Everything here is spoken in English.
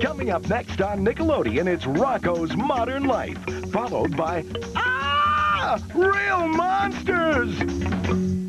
Coming up next on Nickelodeon, it's Rocco's Modern Life, followed by Ah! Real Monsters!